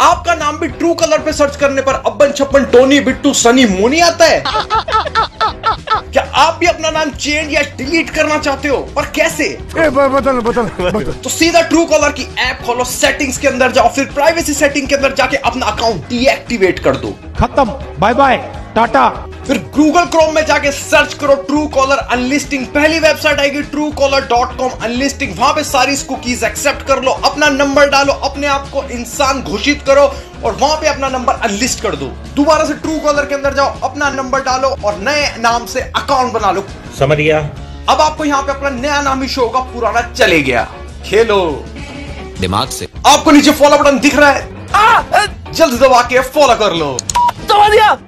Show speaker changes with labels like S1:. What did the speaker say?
S1: आपका नाम भी ट्रू कलर पे सर्च करने पर अब्बन छप्पन टोनी बिट्टू सनी मोनी आता है? क्या आप भी अपना नाम चेंज या डिलीट करना चाहते हो? पर कैसे?
S2: ए, बदल बदल बदल।
S1: तो सीधा ट्रू कॉलर की ऐप खोलो सेटिंग्स के अंदर जाओ फिर प्राइवेसी सेटिंग के अंदर जाके अपना अकाउंट डीएक्टिवेट कर दो।
S2: खत्म। बाय बाय टाटा
S1: फिर गूगल क्रोम में जाके सर्च करो ट्रू कॉलर अनलिस्टिंग पहली वेबसाइट आएगी Truecaller dot com unlisting वहाँ पे सारी कुकीज एक्सेप्ट कर लो अपना नंबर डालो अपने आप को इंसान घोषित करो और वहाँ पे अपना नंबर अनलिस्ट कर दो। दोबारा से ट्रू कॉलर के अंदर जाओ अपना नंबर डालो और नए नाम से अकाउंट बना लो।
S3: समझ गया।
S1: अब आपको यहाँ पे अपना नया नाम ही शो होगा पुराना चले गया। खेलो।
S4: दिमाग से।
S1: आपको नीचे फॉलो बटन दिख रहा है। आ, जल्द दबा के फॉलो कर लो।
S5: दबा दिया।